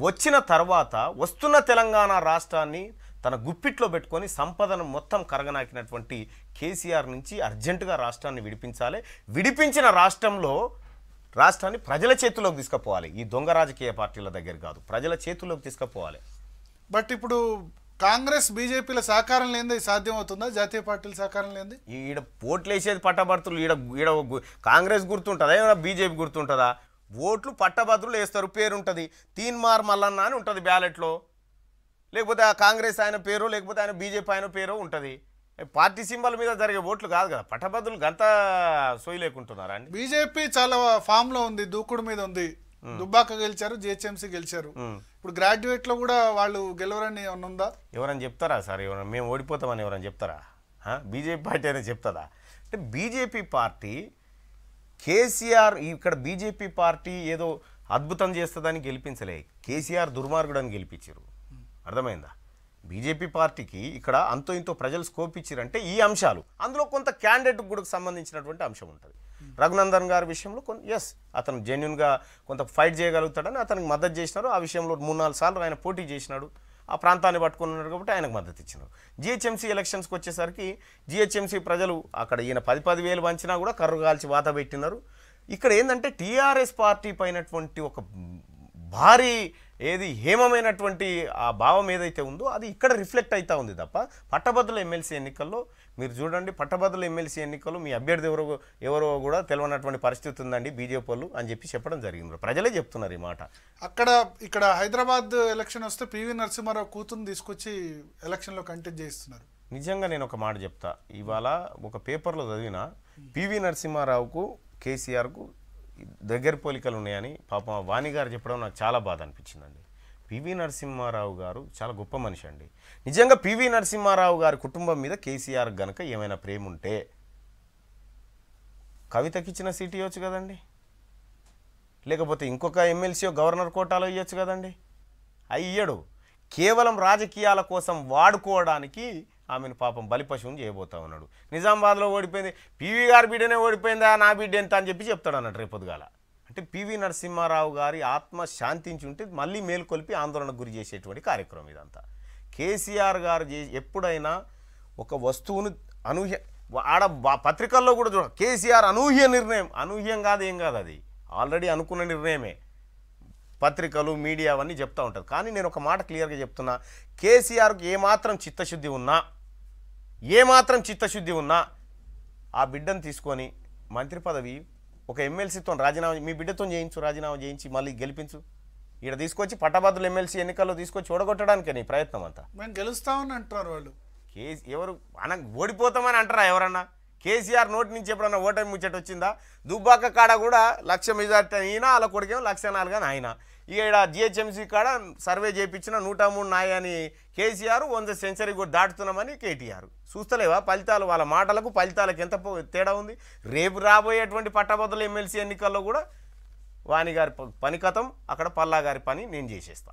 S2: వచ్చిన తర్వాత వస్తున్న తెలంగాణ రాష్ట్రాన్ని తన గుప్పిట్లో పెట్టుకొని సంపదను మొత్తం కరగనాకినటువంటి కేసీఆర్ నుంచి అర్జెంటుగా రాష్ట్రాన్ని విడిపించాలి. విడిపించిన రాష్ట్రంలో రాష్ట్రాన్ని ప్రజల చేతుల్లోకి తీసుకుపోవాలి. ఈ దొంగ రాజకీయ పార్టీల దగ్గర కాదు ప్రజల చేతుల్లోకి తీసుకుపోవాలి.
S1: బట్ ఇప్పుడు కాంగ్రెస్ బీజేపీల సహకారం లేనిది సాధ్యం అవుతుందా జాతీయ పార్టీల సహకారం లేనిది?
S2: ఈడ ఓట్లు వేసేది పట్టభద్రులు ఈడ ఈడ కాంగ్రెస్ గుర్తుంటుందా? ఏమైనా బీజేపీ గుర్తుంటుందా? ఓట్లు పట్టభద్రులు వేస్తారు పేరు ఉంటుంది తీన్మార్ మల్లన్న అని ఉంటుంది బ్యాలెట్లో. లేకపోతే ఆ కాంగ్రెస్ ఆయన పేరు లేకపోతే ఆయన బీజేపీ ఆయన పేరు ఉంటుంది. పార్టీ సింబల్ మీద జరిగే ఓట్లు కాదు కదా. పట్టభద్రులు గంత సోయి లేకుంటున్నారా అండి?
S1: బీజేపీ చాలా ఫామ్లో ఉంది దూకుడు మీద ఉంది. దుబ్బాక గెలిచారు జిహెచ్ఎంసీ గెలిచారు. ఇప్పుడు గ్రాడ్యుయేట్లో కూడా వాళ్ళు గెలవరని ఏమన్నా ఉందా?
S2: ఎవరని చెప్తారా సార్? ఎవరైనా మేము ఓడిపోతామని ఎవరైనా చెప్తారా? బీజేపీ పార్టీ అయినా చెప్తుందా? అంటే బీజేపీ పార్టీ కేసీఆర్ ఇక్కడ బీజేపీ పార్టీ ఏదో అద్భుతం చేస్తుందని గెలిపించలే. కేసీఆర్ దుర్మార్గుడు అని గెలిపించారు. అర్థమైందా? బీజేపీ పార్టీకి ఇక్కడ అంతో ఇంతో ప్రజలు స్కోప్ ఇచ్చారంటే ఈ అంశాలు. అందులో కొంత క్యాండిడేట్ కూడా సంబంధించినటువంటి అంశం ఉంటుంది. రఘునందన్ గారి విషయంలో కొంత ఎస్ అతను జెన్యున్గా కొంత ఫైట్ చేయగలుగుతాడని అతనికి మద్దతు చేసినారు. ఆ విషయంలో మూడు నాలుగు సార్లు ఆయన పోటీ చేసినాడు. ఆ ప్రాంతాన్ని పట్టుకున్నాడు కాబట్టి ఆయనకు మద్దతు ఇచ్చినారు జిహెచ్ఎంసీ ఎలక్షన్స్కి వచ్చేసరికి జిహెచ్ఎంసీ ప్రజలు అక్కడ ఈయన పది పది వేలు పంచినా కూడా కర్రు కాల్చి వాత పెట్టినారు. ఇక్కడ ఏంటంటే టీఆర్ఎస్ పార్టీ పైనటువంటి ఒక భారీ ఏది హేమమైనటువంటి ఆ భావం ఏదైతే ఉందో అది ఇక్కడ రిఫ్లెక్ట్ అవుతూ ఉంది తప్ప పట్టభద్రుల ఎమ్మెల్సీ ఎన్నికల్లో మీరు చూడండి పట్టభద్రుల ఎమ్మెల్సీ ఎన్నికల్లో మీ అభ్యర్థి ఎవరో ఎవరో కూడా తెలియనటువంటి పరిస్థితి ఉందండి బీజేపీ వాళ్ళు అని చెప్పి చెప్పడం జరిగింది. ప్రజలే చెప్తున్నారు ఈ మాట.
S1: అక్కడ ఇక్కడ హైదరాబాద్ ఎలక్షన్ వస్తే పివి నరసింహారావు కూతురు తీసుకొచ్చి ఎలక్షన్లో కంటెస్ట్ చేయిస్తున్నారు.
S2: నిజంగా నేను ఒక మాట చెప్తా. ఇవాళ ఒక పేపర్లో చదివిన పివి నరసింహారావుకు కేసీఆర్కు దగ్గర పోలికలు ఉన్నాయని పాపం వాణి గారు చెప్పడం నాకు చాలా బాధ అనిపించిందండి. పివి నరసింహారావు గారు చాలా గొప్ప మనిషి అండి. నిజంగా పివి నరసింహారావు గారి కుటుంబం మీద కేసీఆర్ గనక ఏమైనా ప్రేమ ఉంటే కవితకి ఇచ్చిన సీట్ ఇవ్వచ్చు కదండి. లేకపోతే ఇంకొక ఎమ్మెల్సీ గవర్నర్ కోటాలో ఇవ్వచ్చు కదండి. అయ్యడు కేవలం రాజకీయాల కోసం వాడుకోవడానికి ఆమెను పాపం బలిపశువుని చేయబోతా ఉన్నాడు. నిజామాబాద్లో ఓడిపోయింది పీవీ గారి బిడ్డనే ఓడిపోయిందా నా బిడ్డ ఎంత అని చెప్పి చెప్తాడు అన్నట్టు రేపొద్దుగాల. అంటే పివి నరసింహారావు గారి ఆత్మ శాంతించి ఉంటే మళ్ళీ మేల్కొల్పి ఆందోళనకు గురి చేసేటువంటి కార్యక్రమం ఇదంతా. కేసీఆర్ గారు ఎప్పుడైనా ఒక వస్తువును అనూహ్య ఆడ పత్రికల్లో కూడా చూడ కేసీఆర్ అనూహ్య నిర్ణయం అనూహ్యం కాదు ఏం కాదు అది. ఆల్రెడీ అనుకున్న నిర్ణయమే. పత్రికలు మీడియా అవన్నీ చెప్తూ ఉంటుంది. కానీ నేను ఒక మాట క్లియర్గా చెప్తున్నా. కేసీఆర్కి ఏమాత్రం చిత్తశుద్ధి ఉన్నా ఏమాత్రం చిత్తశుద్ధి ఉన్నా ఆ బిడ్డను తీసుకొని మంత్రి పదవి ఒక ఎమ్మెల్సీతో రాజీనామా మీ బిడ్డతో చేయించు రాజీనామా చేయించి మళ్ళీ గెలిపించు. ఇక్కడ తీసుకొచ్చి పట్టభద్రుల ఎమ్మెల్సీ ఎన్నికల్లో తీసుకొచ్చి ఓడగొట్టడానికే నీ ప్రయత్నం అంతా.
S1: మేము గెలుస్తామని అంటున్నారు వాళ్ళు.
S2: కేసీ ఎవరు అన ఓడిపోతామని అంటారా ఎవరన్నా? కేసీఆర్ నోటి నుంచి ఎప్పుడన్నా ఓటమి ముచ్చట వచ్చిందా దుబ్బాక కాడ కూడా లక్ష మెజార్టీ అయినా వాళ్ళ కొడుకేమో లక్ష నాలుగు అని ఆయన ఈడ జిహెచ్ఎంసీ కాడ సర్వే చేయించిన నూట మూడు నాయ అని కేసీఆర్ వంద సెంచరీ కూడా దాటుతున్నామని కేటీఆర్. చూస్తలేవా? ఫలితాలు వాళ్ళ మాటలకు ఫలితాలకు ఎంత తేడా ఉంది? రేపు రాబోయేటువంటి పట్టభద్రుల ఎమ్మెల్సీ ఎన్నికల్లో కూడా వాణి గారి పని కథం అక్కడ పల్లా గారి పని నేను చేసేస్తా.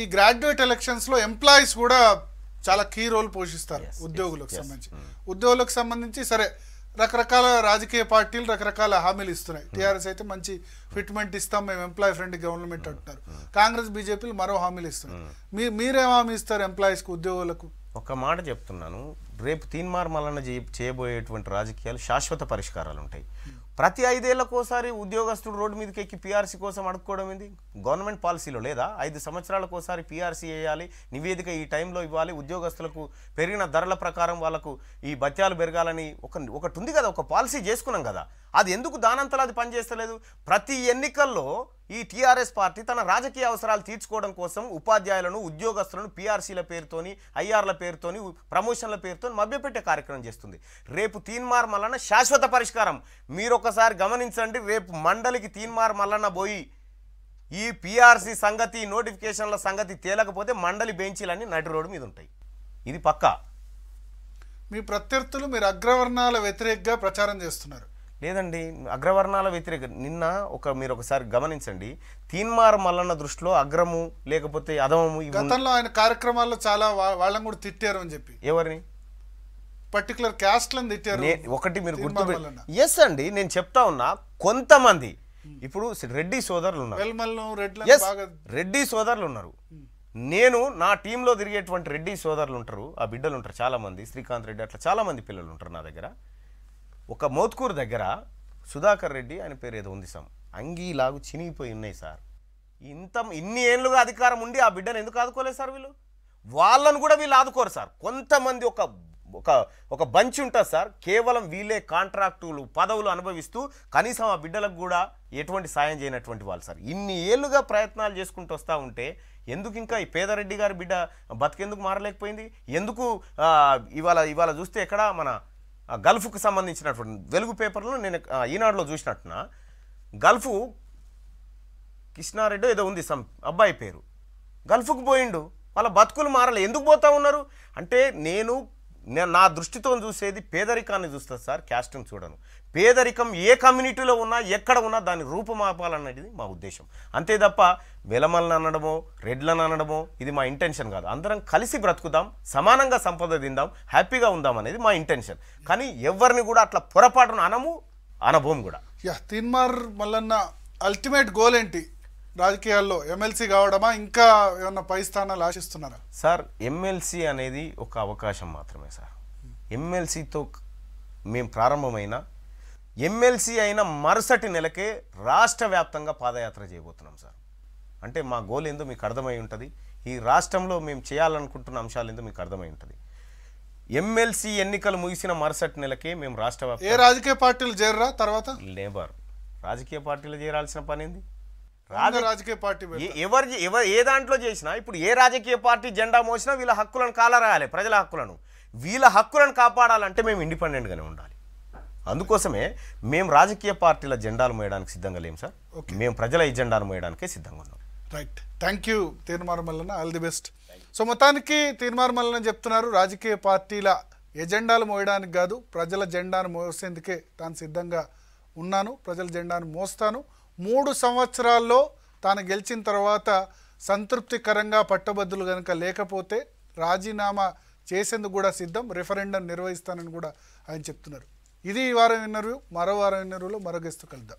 S1: ఈ గ్రాడ్యుయేట్ ఎలక్షన్స్లో ఎంప్లాయీస్ కూడా చాలా కీ రోల్ పోషిస్తారు ఉద్యోగులకు. సంబంధించి. ఉద్యోగులకు సంబంధించి సరే రకరకాల రాజకీయ పార్టీలు రకరకాల హామీలు ఇస్తున్నాయి. టీఆర్ఎస్ అయితే మంచి ఫిట్మెంట్ ఇస్తాం మేము ఎంప్లాయీ ఫ్రెండ్ గవర్నమెంట్ అంటున్నారు. కాంగ్రెస్ బీజేపీలు మరో హామీలు ఇస్తున్నారు. మీ మీరేం హామీ ఇస్తారు ఎంప్లాయీస్కి ఉద్యోగులకు?
S2: ఒక మాట చెప్తున్నాను. రేపు తీన్మార్ మలన చేయబోయేటువంటి రాజకీయాలు శాశ్వత పరిష్కారాలు ఉంటాయి ప్రతి ఐదేళ్ళకోసారి ఉద్యోగస్తుడు రోడ్డు మీదకి ఎక్కి పీఆర్సీ కోసం అడుక్కోవడం ఏంది? గవర్నమెంట్ పాలసీలో లేదా? ఐదు సంవత్సరాలకోసారి పీఆర్సీ వేయాలి నివేదిక ఈ టైంలో ఇవ్వాలి ఉద్యోగస్తులకు పెరిగిన ధరల ప్రకారం వాళ్ళకు ఈ బత్యాలు పెరగాలని ఒక ఒకటి ఉంది కదా ఒక పాలసీ చేసుకున్నాం కదా. అది ఎందుకు దానంతలా అది పనిచేస్తలేదు? ప్రతి ఎన్నికల్లో ఈ టీఆర్ఎస్ పార్టీ తన రాజకీయ అవసరాలు తీర్చుకోవడం కోసం ఉపాధ్యాయులను ఉద్యోగస్తులను పీఆర్సీల పేరుతోని ఐఆర్ల పేరుతోని ప్రమోషన్ల పేరుతో మభ్యపెట్టే కార్యక్రమం చేస్తుంది. రేపు తీన్మార్ మల్లన్న శాశ్వత పరిష్కారం. మీరు ఒకసారి గమనించండి రేపు మండలికి తీన్మార్ మల్లన్న పోయి ఈ పీఆర్సీ సంగతి నోటిఫికేషన్ల సంగతి తేలకపోతే మండలి బెంచీలన్నీ నటి రోడ్డు మీద ఉంటాయి. ఇది పక్కా.
S1: మీ ప్రత్యర్థులు మీరు అగ్రవర్ణాల వ్యతిరేకంగా ప్రచారం చేస్తున్నారు.
S2: లేదండి అగ్రవర్ణాల వ్యతిరేక నిన్న ఒక మీరు ఒకసారి గమనించండి. తీన్మార్ మల్లన్న దృష్టిలో అగ్రము లేకపోతే అధమము
S1: గతంలో ఆయన కార్యక్రమాల్లో చాలా వాళ్ళని కూడా తిట్టారు అని చెప్పి.
S2: ఎవరిని?
S1: పర్టికులర్ క్యాస్ట్లను తిట్టారు
S2: ఒకటి మీరు గుర్తు. ఎస్ అండి నేను చెప్తా ఉన్నా కొంతమంది ఇప్పుడు రెడ్డి సోదరులు ఉన్నారు. రెడ్డి సోదరులు ఉన్నారు. నేను నా టీంలో తిరిగేటువంటి రెడ్డి సోదరులు ఉంటారు ఆ బిడ్డలు ఉంటారు చాలా మంది శ్రీకాంత్ రెడ్డి అట్లా చాలా మంది పిల్లలు ఉంటారు నా దగ్గర. ఒక మోత్కూరు దగ్గర సుధాకర్ రెడ్డి ఆయన పేరు ఏదో ఉంది సార్ అంగీలాగు చినిగిపోయి ఉన్నాయి సార్. ఇంత ఇన్ని ఏళ్ళుగా అధికారం ఉండి ఆ బిడ్డను ఎందుకు ఆదుకోలేదు సార్ వీళ్ళు? వాళ్ళను కూడా వీళ్ళు ఆదుకోరు సార్. కొంతమంది ఒక ఒక ఒక బంచ్ ఉంటుంది సార్. కేవలం వీళ్ళే కాంట్రాక్టులు పదవులు అనుభవిస్తూ కనీసం ఆ బిడ్డలకు కూడా ఎటువంటి సాయం చేయనటువంటి వాళ్ళు సార్. ఇన్ని ఏళ్ళుగా ప్రయత్నాలు చేసుకుంటూ వస్తూ ఉంటే ఎందుకు ఇంకా ఈ పేదరెడ్డి గారి బిడ్డ బతికెందుకు మారలేకపోయింది? ఎందుకు ఇవాళ ఇవాళ చూస్తే ఎక్కడ మన గల్ఫ్కు సంబంధించినటువంటి వెలుగు పేపర్లో నేను ఈనాడులో చూసినట్టున గల్ఫ్ కృష్ణారెడ్డి ఏదో ఉంది సమ్ అబ్బాయి పేరు. గల్ఫ్కు పోయిండు. వాళ్ళ బతుకులు మారలే. ఎందుకు పోతా ఉన్నారు? అంటే నేను నా దృష్టితో చూసేది పేదరికాన్ని చూస్తుంది సార్ క్యాస్ట్ని చూడను. పేదరికం ఏ కమ్యూనిటీలో ఉన్నా ఎక్కడ ఉన్నా దాన్ని రూపుమాపాలన్నది మా ఉద్దేశం. అంతే తప్ప వెలమలను అనడమో రెడ్లను అనడమో ఇది మా ఇంటెన్షన్ కాదు. అందరం కలిసి బ్రతుకుదాం సమానంగా సంపద తిందాం హ్యాపీగా ఉందాం అనేది మా ఇంటెన్షన్. కానీ ఎవరిని కూడా అట్లా పొరపాటున అనము అనబోము కూడా.
S1: Yeah Teenmaar Mallanna ultimate goal ఏంటి? రాజకీయాల్లో ఎమ్మెల్సీ కావడమా? ఇంకా ఏమన్నా పై స్థానాలు ఆశిస్తున్నారా?
S2: సార్ ఎమ్మెల్సీ అనేది ఒక అవకాశం మాత్రమే సార్. ఎమ్మెల్సీతో మేము ప్రారంభమైన ఎమ్మెల్సీ అయిన మరుసటి నెలకే రాష్ట్ర వ్యాప్తంగా పాదయాత్ర చేయబోతున్నాం సార్. అంటే మా గోల్ ఏందో మీకు అర్థమై ఉంటుంది. ఈ రాష్ట్రంలో మేము చేయాలనుకుంటున్న అంశాలు ఏందో మీకు అర్థమై ఉంటుంది. ఎమ్మెల్సీ ఎన్నికలు ముగిసిన మరుసటి నెలకే మేము రాష్ట్ర
S1: ఏ రాజకీయ పార్టీలు చేరరా తర్వాత?
S2: లేబర్. రాజకీయ పార్టీలు చేరాల్సిన పని ఏంది?
S1: రాజ రాజకీయ పార్టీ
S2: ఎవరు ఎవరు ఏ దాంట్లో చేసినా ఇప్పుడు ఏ రాజకీయ పార్టీ జెండా మోసినా వీళ్ళ హక్కులను కాలరాయాలి ప్రజల హక్కులను. వీళ్ళ హక్కులను కాపాడాలంటే మేము ఇండిపెండెంట్గానే ఉండాలి. అందుకోసమే మేము రాజకీయ పార్టీల జెండాలు మోయడానికి సిద్ధంగా లేము సార్. మేము ప్రజల ఈ జెండాను మోయడానికే సిద్ధంగా ఉన్నాం.
S1: Right thank you Teenmaar Mallanna all the best so మొత్తానికి తీర్మార్ మల్లన్న చెప్తున్నారు రాజకీయ పార్టీల ఎజెండాలు మోయడానికి కాదు ప్రజల జెండాను మోసేందుకే తాను సిద్ధంగా ఉన్నాను ప్రజల జెండాను మోస్తాను. మూడు సంవత్సరాల్లో తాను గెలిచిన తర్వాత సంతృప్తికరంగా పట్టభద్రులు కనుక లేకపోతే రాజీనామా చేసేందుకు కూడా సిద్ధం రెఫరెండం నిర్వహిస్తానని కూడా ఆయన చెప్తున్నారు. ఇది ఈ వారం ఇంటర్వ్యూ మరో వారం ఇంటర్వ్యూలో మరో గెస్ట్ కలుద్దాం.